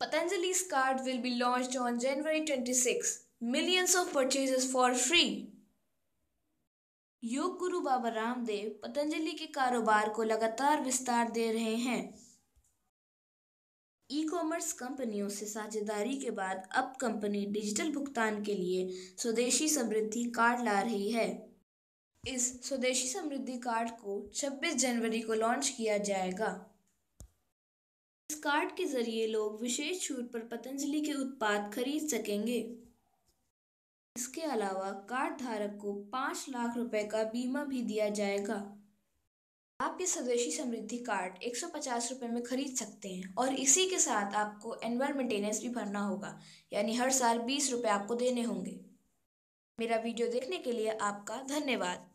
Patanjali's card will be launched on January 26. Millions of purchases for free. Yoga guru Baba Ramdev Patanjali के कारोबार को लगातार विस्तार दे रहे हैं ई कॉमर्स कंपनियों से साझेदारी के बाद अब कंपनी डिजिटल भुगतान के लिए स्वदेशी समृद्धि कार्ड ला रही है इस स्वदेशी समृद्धि कार्ड को 26 जनवरी को लॉन्च किया जाएगा कार्ड के ज़रिए लोग विशेष छूट पर पतंजलि के उत्पाद खरीद सकेंगे। इसके अलावा कार्ड धारक को पाँच लाख रुपए का बीमा भी दिया जाएगा। आप ये स्वदेशी समृद्धि कार्ड एक सौ पचास रुपये में खरीद सकते हैं और इसी के साथ आपको एनुअल मेंटेनेंस भी भरना होगा, यानी हर साल बीस रुपये आपको देने होंगे। मेरा वीडियो देखने के लिए आपका धन्यवाद।